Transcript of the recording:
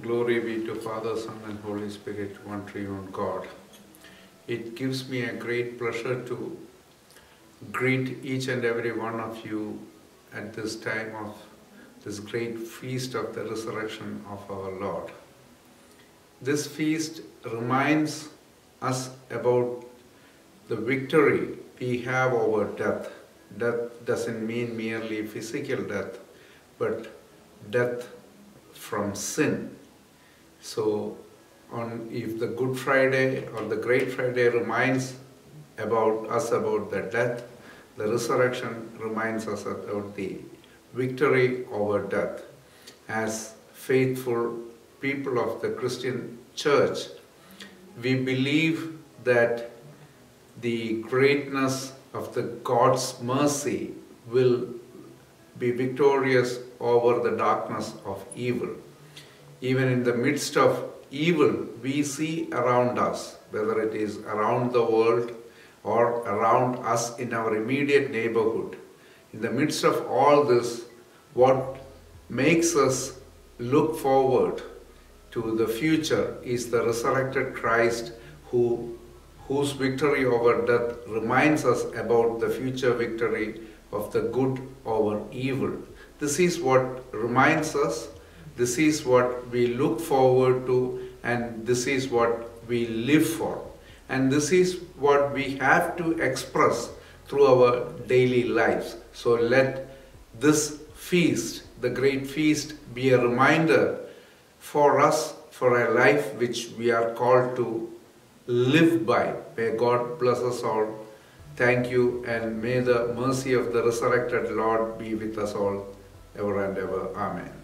Glory be to Father, Son, and Holy Spirit, one triune God. It gives me a great pleasure to greet each and every one of you at this time of this great feast of the resurrection of our Lord. This feast reminds us about the victory we have over death. Death doesn't mean merely physical death, but death from sin. So, on if the Good Friday or the Great Friday reminds about us about the death, the resurrection reminds us about the victory over death. As faithful people of the Christian church, we believe that the greatness of the God's mercy will be victorious over the darkness of evil even in the midst of evil we see around us, whether it is around the world or around us in our immediate neighborhood. In the midst of all this, what makes us look forward to the future is the resurrected Christ who whose victory over death reminds us about the future victory of the good over evil. This is what reminds us this is what we look forward to and this is what we live for. And this is what we have to express through our daily lives. So let this feast, the great feast, be a reminder for us for a life which we are called to live by. May God bless us all. Thank you and may the mercy of the resurrected Lord be with us all ever and ever. Amen.